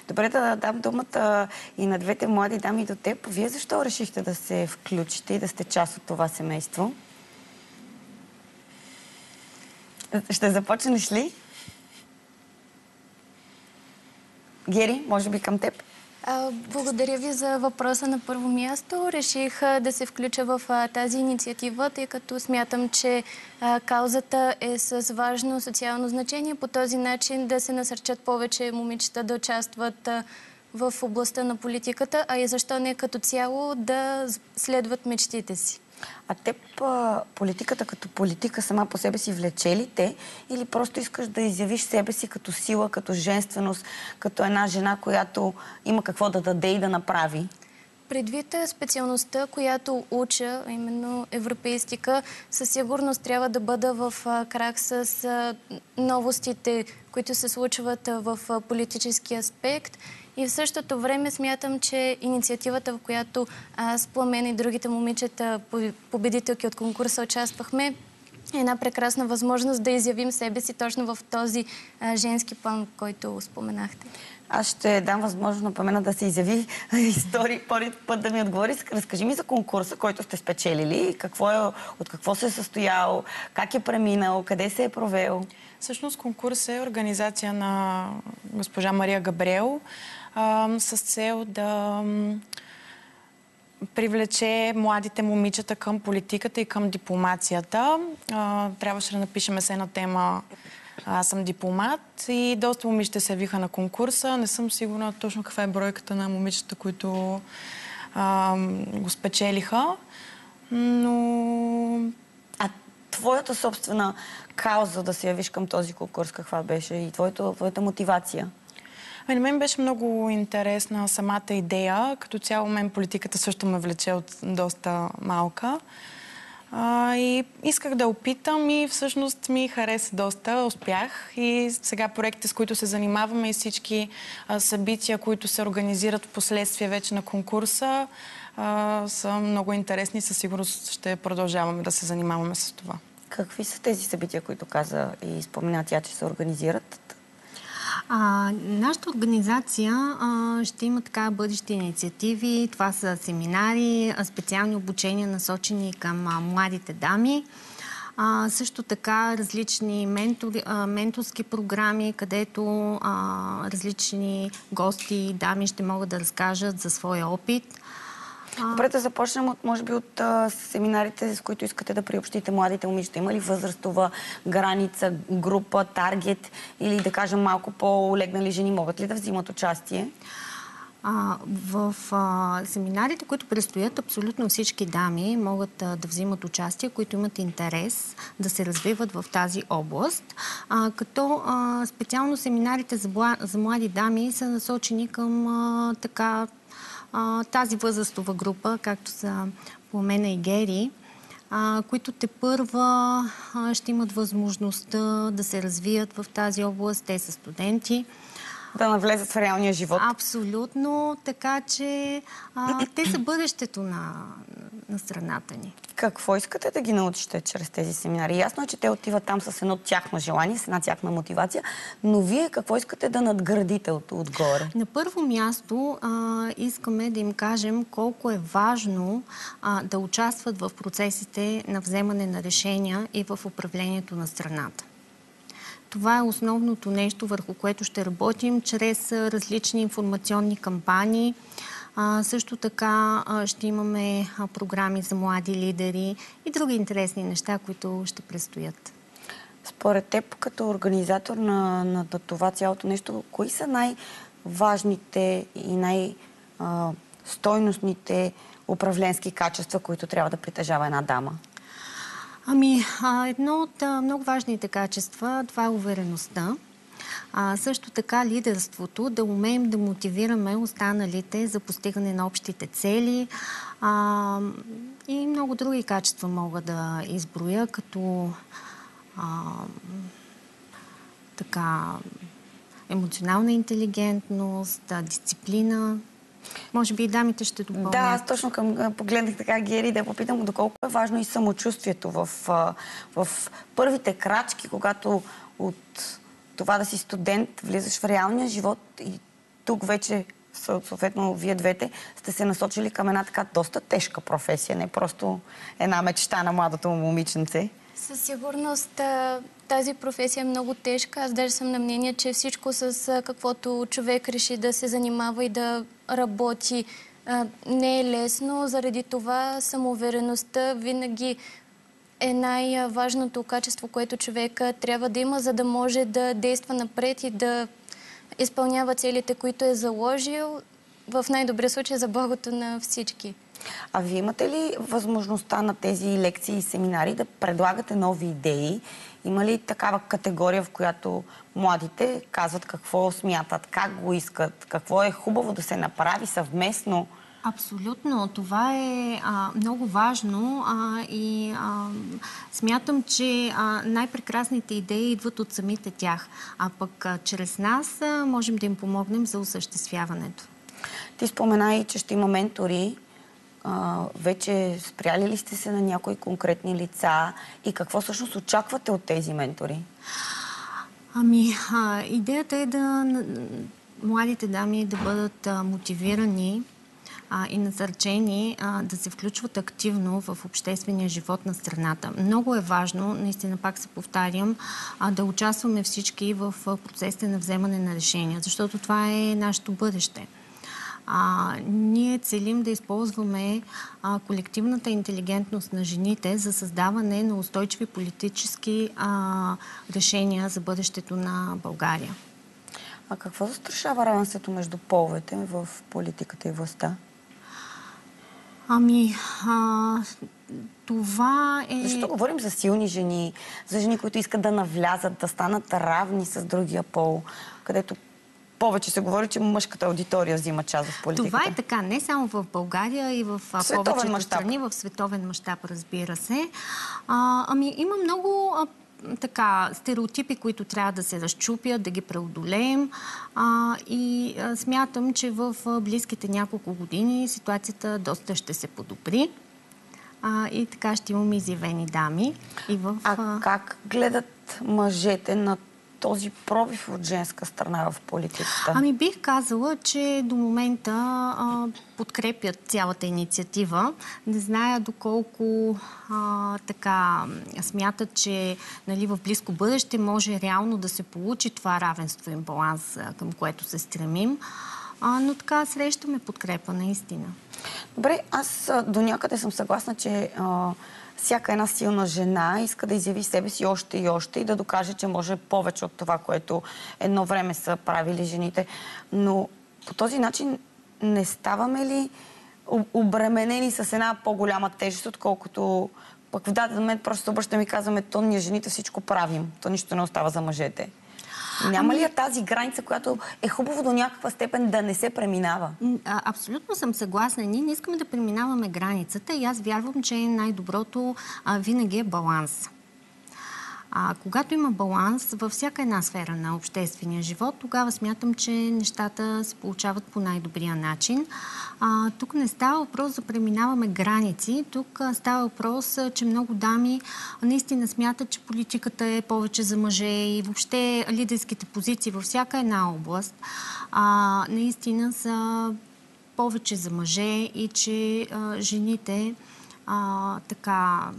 Добре да дам думата и на двете млади дами до теб. Вие защо решихте да се включите и да сте част от това семейство? Ще започнеш ли? Гери, може би към теб. Благодаря ви за въпроса на първо място. Реших да се включа в тази инициатива, тъй като смятам, че каузата е с важно социално значение. По този начин да се насърчат повече момичета да участват в областта на политиката, а и защо не като цяло да следват мечтите си. А теб политиката като политика сама по себе си влече ли те или просто искаш да изявиш себе си като сила, като женственост, като една жена, която има какво да даде и да направи? Предвид специалността, която уча, именно европейстика, със сигурност трябва да бъда в крак с новостите, които се случват в политически аспект. И в същото време смятам, че инициативата, в която аз, Пламен и другите момичета, по- победителки от конкурса, участвахме, е една прекрасна възможност да изявим себе си точно в този а, женски план, който споменахте. Аз ще дам възможност на Памена да се изяви истории, първи път да ми отговори. Разкажи ми за конкурса, който сте спечелили. Какво е, от какво се е състоял, как е преминал, къде се е провел. Всъщност конкурс е организация на госпожа Мария Габриел с цел да привлече младите момичета към политиката и към дипломацията. Трябваше да напишем се на тема аз съм дипломат и доста момичета се явиха на конкурса. Не съм сигурна точно каква е бройката на момичета, които а, го спечелиха. Но А твоята собствена кауза да се явиш към този конкурс, каква беше и твоята, твоята мотивация? Ами, на мен беше много интересна самата идея. Като цяло мен политиката също ме влече от доста малка. А, и исках да опитам и всъщност ми хареса доста. Успях и сега проектите, с които се занимаваме и всички а, събития, които се организират в последствие вече на конкурса, а, са много интересни. Със сигурност ще продължаваме да се занимаваме с това. Какви са тези събития, които каза и спомена тя, че се организират? А, нашата организация а, ще има така бъдещи инициативи. Това са семинари, специални обучения, насочени към а, младите дами. А, също така различни ментори, а, менторски програми, където а, различни гости и дами ще могат да разкажат за своя опит. Добре, да започнем от, може би, от а, семинарите, с които искате да приобщите младите момичета. Има ли възрастова граница, група, таргет или да кажем малко по-легнали жени могат ли да взимат участие? А, в а, семинарите, които предстоят, абсолютно всички дами могат а, да взимат участие, които имат интерес да се развиват в тази област. А, като а, специално семинарите за, за млади дами са насочени към а, така, а, тази възрастова група, както са Пламена и Гери, а, които те първа а, ще имат възможността да се развият в тази област. Те са студенти. да навлезат в реалния живот. Абсолютно, така че а, те са бъдещето на, на страната ни. Какво искате да ги научите чрез тези семинари? Ясно е, че те отиват там с едно тяхно желание, с една тяхна мотивация, но вие какво искате да надградите от, отгоре? На първо място а, искаме да им кажем колко е важно а, да участват в процесите на вземане на решения и в управлението на страната. Това е основното нещо, върху което ще работим чрез различни информационни кампании. А, също така а, ще имаме а, програми за млади лидери и други интересни неща, които ще предстоят. Според теб, като организатор на, на, на това цялото нещо, кои са най-важните и най-стойностните управленски качества, които трябва да притежава една дама? Ами, едно от много важните качества, това е увереността. А, също така лидерството, да умеем да мотивираме останалите за постигане на общите цели. А, и много други качества мога да изброя, като а, така емоционална интелигентност, дисциплина, може би и дамите ще допълнят. Да, аз точно към, погледнах така Гери да попитам доколко е важно и самочувствието в, в първите крачки, когато от това да си студент влизаш в реалния живот и тук вече съответно вие двете сте се насочили към една така доста тежка професия, не просто една мечта на младото момиченце. Със сигурност тази професия е много тежка. Аз даже съм на мнение, че всичко с каквото човек реши да се занимава и да работи не е лесно. Заради това самоувереността винаги е най-важното качество, което човек трябва да има, за да може да действа напред и да изпълнява целите, които е заложил в най-добрия случай за благото на всички. А вие имате ли възможността на тези лекции и семинари да предлагате нови идеи? Има ли такава категория, в която младите казват какво смятат, как го искат, какво е хубаво да се направи съвместно? Абсолютно. Това е а, много важно а, и а, смятам, че а, най-прекрасните идеи идват от самите тях, а пък а, чрез нас а, можем да им помогнем за осъществяването. Ти спомена и, че ще има ментори. А, вече спряли ли сте се на някои конкретни лица и какво всъщност очаквате от тези ментори? Ами, а, идеята е да младите дами да бъдат а, мотивирани и насърчени да се включват активно в обществения живот на страната. Много е важно, наистина пак се повтарям, да участваме всички в процесите на вземане на решения, защото това е нашето бъдеще. А, ние целим да използваме а, колективната интелигентност на жените за създаване на устойчиви политически а, решения за бъдещето на България. А какво застрашава равенството между половете в политиката и властта? Ами, а, това е... Защо говорим за силни жени, за жени, които искат да навлязат, да станат равни с другия пол, където повече се говори, че мъжката аудитория взима част в политиката. Това е така, не само в България и в повечето страни, в световен мащаб, разбира се. А, ами има много така, стереотипи, които трябва да се разчупят, да ги преодолеем. А, и а, смятам, че в близките няколко години ситуацията доста ще се подобри. А, и така ще имаме изявени дами. И в, а как гледат мъжете на този пробив от женска страна в политиката? Ами бих казала, че до момента а, подкрепят цялата инициатива. Не зная доколко а, така смятат, че нали, в близко бъдеще може реално да се получи това равенство и баланс, към което се стремим. А, но така срещаме подкрепа, наистина. Добре, аз до някъде съм съгласна, че а, всяка една силна жена иска да изяви себе си още и още и да докаже, че може повече от това, което едно време са правили жените. Но по този начин не ставаме ли обременени с една по-голяма тежест, отколкото пък в даден момент просто обръщаме и казваме, то ние жените всичко правим, то нищо не остава за мъжете. Няма ами... ли е тази граница, която е хубаво до някаква степен да не се преминава? А, абсолютно съм съгласна. Ние не искаме да преминаваме границата и аз вярвам, че най-доброто винаги е баланс. А когато има баланс във всяка една сфера на обществения живот, тогава смятам, че нещата се получават по най-добрия начин. А, тук не става въпрос да преминаваме граници, тук става въпрос, че много дами наистина смятат, че политиката е повече за мъже и въобще лидерските позиции във всяка една област а, наистина са повече за мъже и че а, жените а, така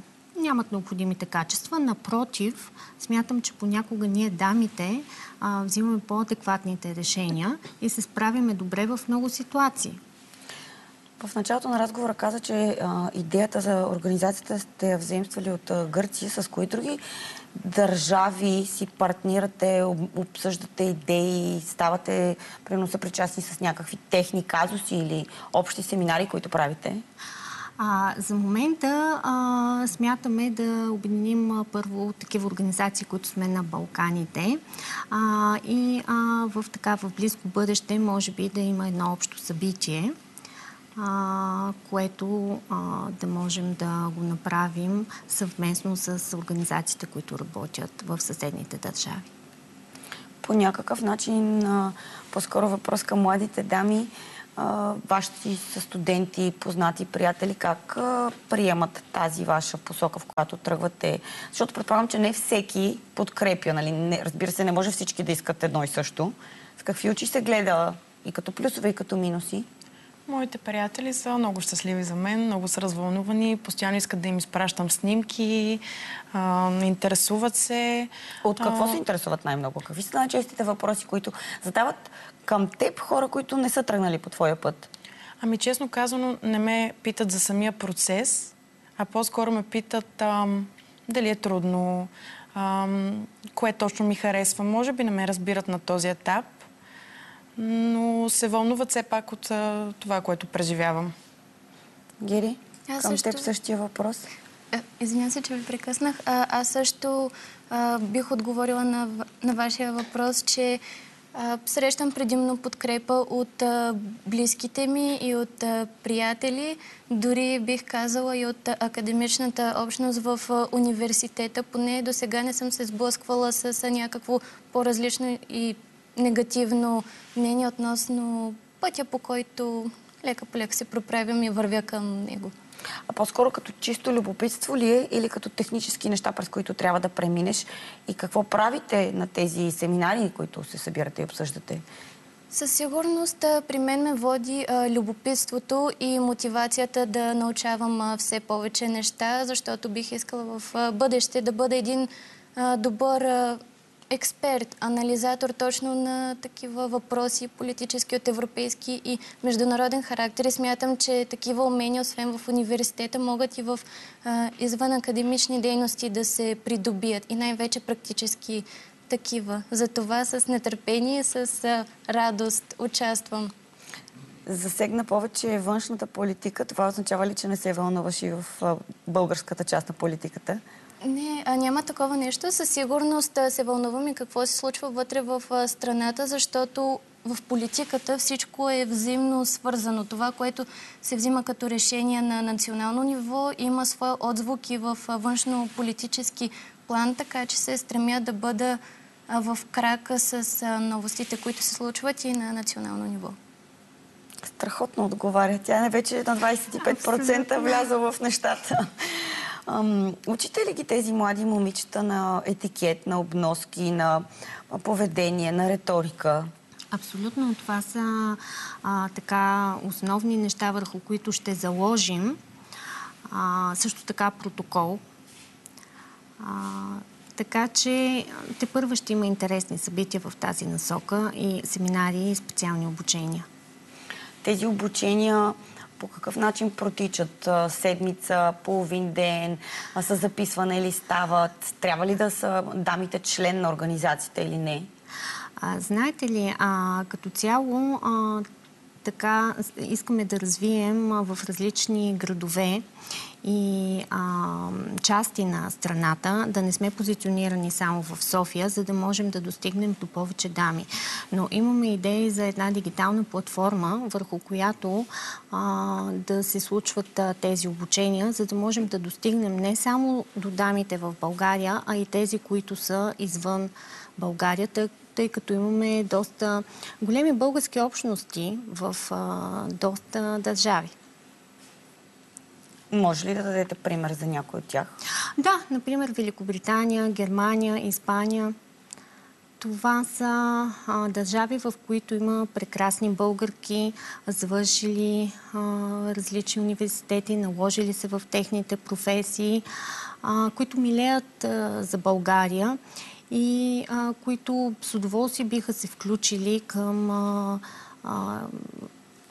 нямат необходимите качества. Напротив, смятам, че понякога ние дамите а, взимаме по-адекватните решения и се справяме добре в много ситуации. В началото на разговора каза, че а, идеята за организацията сте я взаимствали от а, Гърция. С кои други държави си партнирате, обсъждате идеи, ставате преноса причастни с някакви техни казуси или общи семинари, които правите? За момента а, смятаме да обединим а, първо такива организации, които сме на Балканите а, и а, в така в близко бъдеще може би да има едно общо събитие а, което а, да можем да го направим съвместно с организациите, които работят в съседните държави. По някакъв начин, а, по-скоро въпрос към младите дами, а, вашите студенти, познати, приятели, как приемат тази ваша посока, в която тръгвате? Защото предполагам, че не всеки подкрепя, нали? Не, разбира се, не може всички да искат едно и също. С какви очи се гледа и като плюсове, и като минуси? Моите приятели са много щастливи за мен, много са развълнувани, постоянно искат да им изпращам снимки, а, интересуват се. От какво а... се интересуват най-много? Какви са най-честите въпроси, които задават към теб хора, които не са тръгнали по твоя път? Ами честно казано, не ме питат за самия процес, а по-скоро ме питат ам, дали е трудно, ам, кое точно ми харесва. Може би не ме разбират на този етап, но се вълнуват все пак от а, това, което преживявам. Гери, аз към също... теб същия въпрос. Извинявам се, че ви прекъснах. А, аз също а, бих отговорила на, на вашия въпрос, че а, срещам предимно подкрепа от а, близките ми и от а, приятели, дори бих казала и от академичната общност в а, университета. Поне до сега не съм се сблъсквала с а, някакво по-различно и негативно мнение относно пътя, по който лека по лека се проправям и вървя към него. А по-скоро като чисто любопитство ли е или като технически неща, през които трябва да преминеш? И какво правите на тези семинари, които се събирате и обсъждате? Със сигурност при мен ме води а, любопитството и мотивацията да научавам а, все повече неща, защото бих искала в а, бъдеще да бъда един добър експерт, анализатор точно на такива въпроси, политически от европейски и международен характер. И смятам, че такива умения, освен в университета, могат и в а, извън академични дейности да се придобият и най-вече практически такива. Затова с нетърпение, с а, радост участвам. Засегна повече външната политика. Това означава ли, че не се вълнуваш и в българската част на политиката? Не, а няма такова нещо. Със сигурност се вълнувам и какво се случва вътре в страната, защото в политиката всичко е взаимно свързано. Това, което се взима като решение на национално ниво, има своя отзвук и в външно-политически план, така че се стремя да бъда в крака с новостите, които се случват и на национално ниво. Страхотно отговаря. Тя не вече на 25% вляза в нещата. Ам, учите ли ги тези млади момичета на етикет, на обноски, на поведение, на риторика? Абсолютно. Това са а, така основни неща, върху които ще заложим. А, също така протокол. А, така че те първа ще има интересни събития в тази насока и семинари и специални обучения. Тези обучения по какъв начин протичат? Седмица, половин ден, с записване ли стават? Трябва ли да са дамите член на организацията или не? А, знаете ли, а, като цяло а, така искаме да развием в различни градове и а, части на страната, да не сме позиционирани само в София, за да можем да достигнем до повече дами. Но имаме идеи за една дигитална платформа, върху която а, да се случват а, тези обучения, за да можем да достигнем не само до дамите в България, а и тези, които са извън България, тъй, като имаме доста големи български общности в а, доста държави. Може ли да дадете пример за някой от тях? Да, например Великобритания, Германия, Испания. Това са а, държави, в които има прекрасни българки, завършили а, различни университети, наложили се в техните професии, а, които милеят за България и а, които с удоволствие биха се включили към а, а,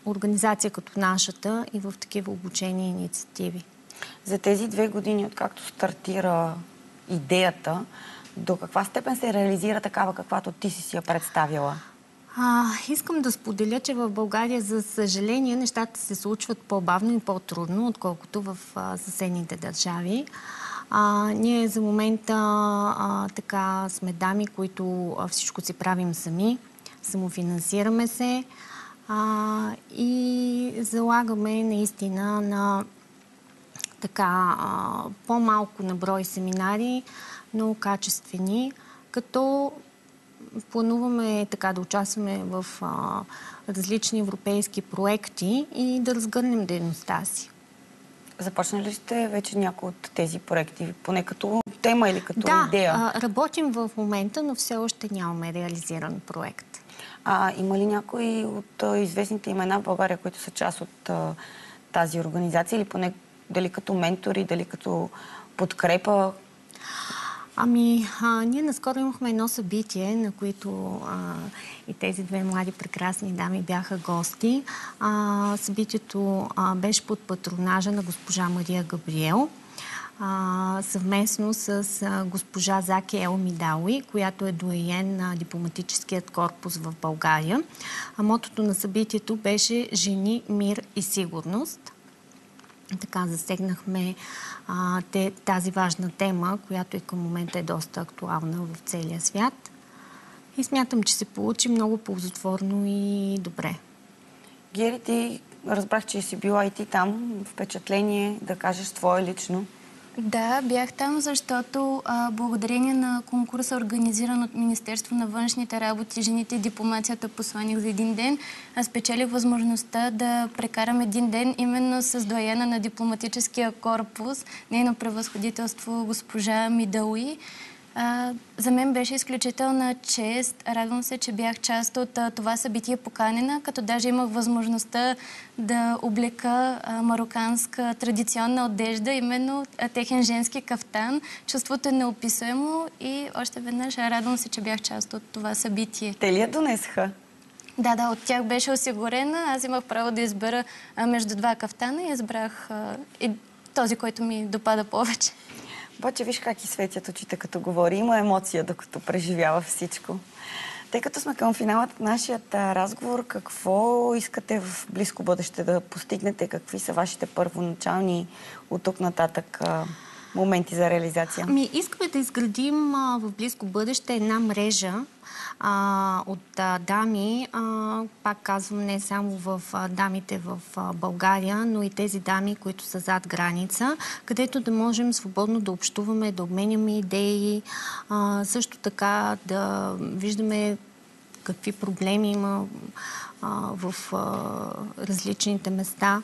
организация като нашата и в такива обучения и инициативи. За тези две години, откакто стартира идеята, до каква степен се реализира такава, каквато ти си си я представила? А, искам да споделя, че в България, за съжаление, нещата се случват по-бавно и по-трудно, отколкото в а, съседните държави. А, ние за момента а, така сме дами, които всичко си правим сами, самофинансираме се а, и залагаме наистина на така а, по-малко на брой семинари, но качествени, като плануваме така да участваме в а, различни европейски проекти и да разгърнем дейността си. Започнали сте вече някои от тези проекти, поне като тема или като да, идея? Да, работим в момента, но все още нямаме реализиран проект. А има ли някои от а, известните имена в България, които са част от а, тази организация или поне дали като ментори, дали като подкрепа? Ами, а, ние наскоро имахме едно събитие, на което а, и тези две млади прекрасни дами бяха гости. А, събитието а, беше под патронажа на госпожа Мария Габриел а, съвместно с а, госпожа Заки Ел Мидауи, която е доен на дипломатическият корпус в България. А мотото на събитието беше Жени, мир и сигурност. Така засегнахме а, те, тази важна тема, която и към момента е доста актуална в целия свят. И смятам, че се получи много ползотворно и добре. Гери, ти разбрах, че си била и ти там. Впечатление да кажеш твое лично. Да, бях там, защото а, благодарение на конкурса, организиран от Министерство на външните работи, жените и дипломацията посланик за един ден, аз спечелих възможността да прекарам един ден именно с доена на дипломатическия корпус, нейно превъзходителство госпожа Мидауи. А, за мен беше изключителна чест. Радвам се, че бях част от а, това събитие поканена, като даже имах възможността да облека а, мароканска традиционна одежда, именно а, техен женски кафтан. Чувството е неописуемо и още веднъж радвам се, че бях част от това събитие. Те ли я донесха? Да, да, от тях беше осигурена. Аз имах право да избера а, между два кафтана и избрах а, и този, който ми допада повече. Обаче виж как и светят очите, като говори. Има емоция, докато преживява всичко. Тъй като сме към финалът на нашия разговор, какво искате в близко бъдеще да постигнете? Какви са вашите първоначални от тук нататък моменти за реализация? Ами, искаме да изградим а, в близко бъдеще една мрежа а, от а, дами, а, пак казвам, не само в а, дамите в а, България, но и тези дами, които са зад граница, където да можем свободно да общуваме, да обменяме идеи, а, също така да виждаме какви проблеми има а, в а, различните места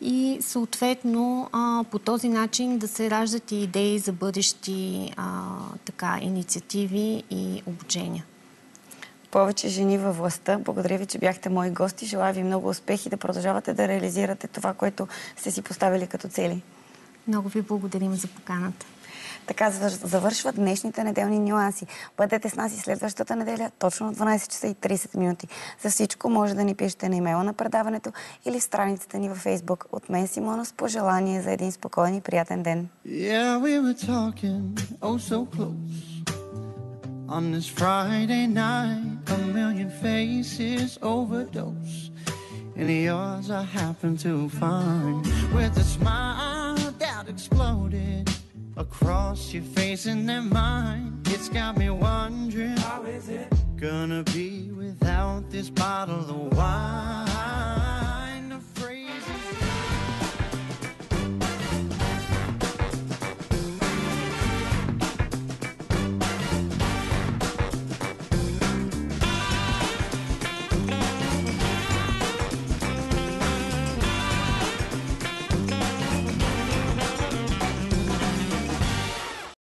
и съответно а, по този начин да се раждат и идеи за бъдещи а, така, инициативи и обучения. Повече жени във властта. Благодаря ви, че бяхте мои гости. Желая ви много успехи да продължавате да реализирате това, което сте си поставили като цели. Много ви благодарим за поканата. Така завършват днешните неделни нюанси. Бъдете с нас и следващата неделя, точно в 12 часа и 30 минути. За всичко може да ни пишете на имейла на предаването или в страницата ни във Фейсбук. От мен Симона с пожелание за един спокоен и приятен ден. Yeah, we were talking, oh so close. On this Friday night, a million faces overdose. and yours I happen to find with a smile that exploded across your face and their mind. It's got me wondering how is it gonna be without this bottle of wine?